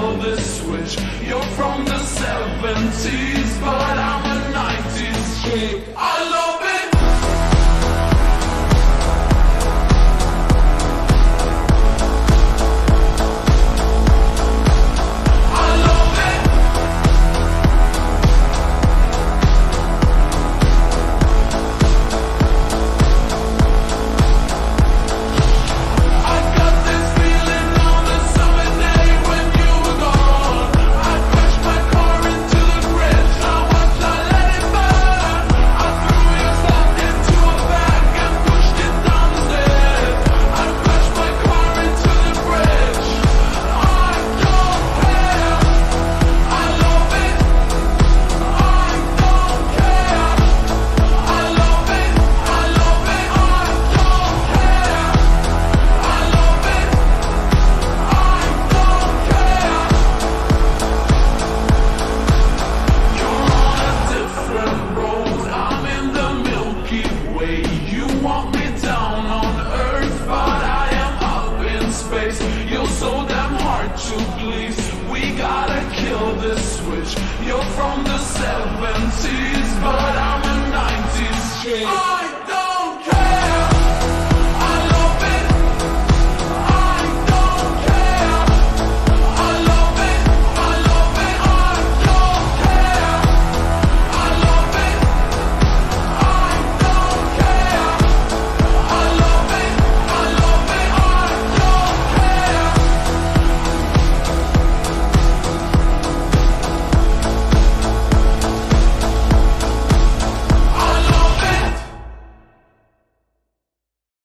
kill the switch. You're from the 70s, but I'm a 90s chick. so damn hard to please. We gotta kill this switch. You're from the 70s.